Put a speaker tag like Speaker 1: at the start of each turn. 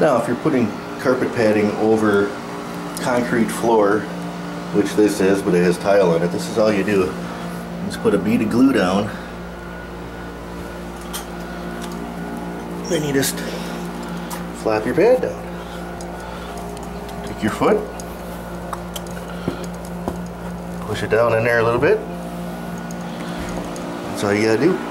Speaker 1: Now, if you're putting carpet padding over concrete floor, which this is, but it has tile on it, this is all you do. Just put a bead of glue down. Then you just flap your pad down. Take your foot, push it down in there a little bit. That's all you gotta do.